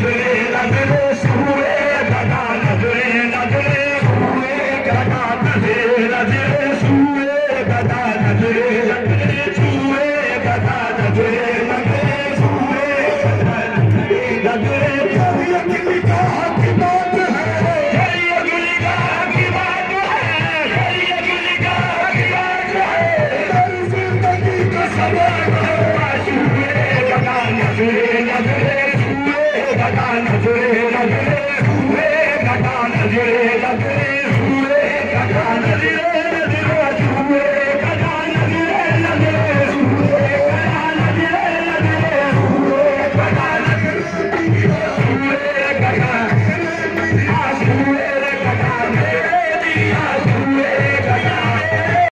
Yeah. नज़रे नज़रे